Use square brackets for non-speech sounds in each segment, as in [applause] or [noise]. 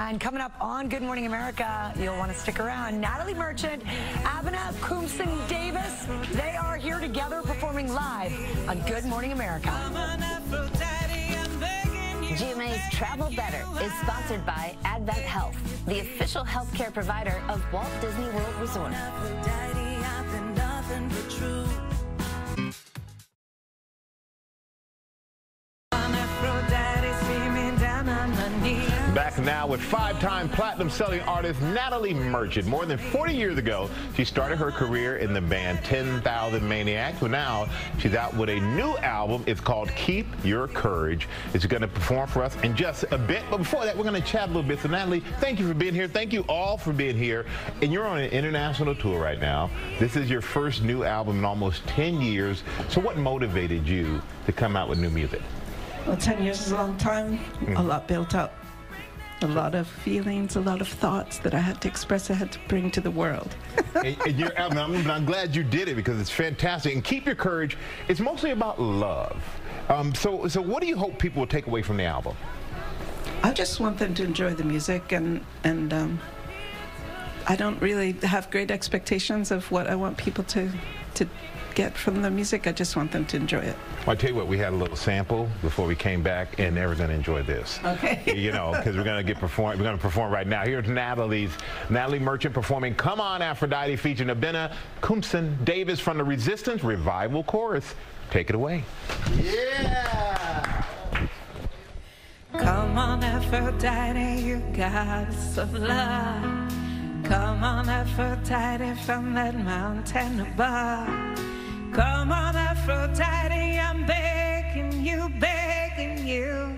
And coming up on Good Morning America, you'll want to stick around. Natalie Merchant, Abena Koomson Davis, they are here together performing live on Good Morning America. GMA's Travel Better is sponsored by Advent Health, the official healthcare provider of Walt Disney World Resort. Back now with five-time platinum-selling artist Natalie Merchant. More than 40 years ago, she started her career in the band 10,000 Maniacs. But now she's out with a new album. It's called Keep Your Courage. It's going to perform for us in just a bit. But before that, we're going to chat a little bit. So Natalie, thank you for being here. Thank you all for being here. And you're on an international tour right now. This is your first new album in almost 10 years. So what motivated you to come out with new music? Well, 10 years is a long time, mm. a lot built up, a lot of feelings, a lot of thoughts that I had to express, I had to bring to the world. [laughs] and, and I'm, I'm, glad you did it because it's fantastic. And Keep Your Courage, it's mostly about love. Um, so, so what do you hope people will take away from the album? I just want them to enjoy the music and, and um, I don't really have great expectations of what I want people to, to get from the music. I just want them to enjoy it. Well, I tell you what, we had a little sample before we came back, and they're going to enjoy this. Okay. [laughs] you know, because we're going to get perform. We're going to perform right now. Here's Natalie's Natalie Merchant performing "Come On Aphrodite" featuring Abena Koomson Davis from the Resistance Revival Chorus. Take it away. Yeah. Come on, Aphrodite, you goddess of love. Come on, Aphrodite, from that mountain above. Come on, Aphrodite, I'm begging you, begging you.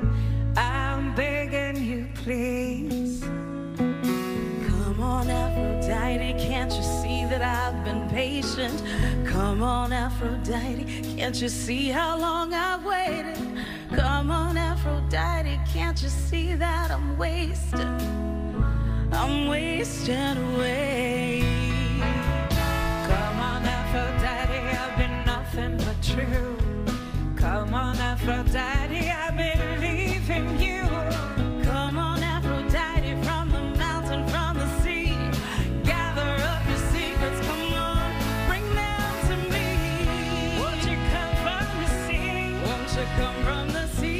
I'm begging you, please. Come on, Aphrodite, can't you see that I've been patient? Come on, Aphrodite, can't you see how long I've waited? Come on, Aphrodite, can't you see that I'm wasted? wasted away. Come on, Aphrodite, I've been nothing but true. Come on, Aphrodite, I believe in you. Come on, Aphrodite, from the mountain, from the sea. Gather up your secrets, come on, bring them to me. Won't you come from the sea? Won't you come from the sea?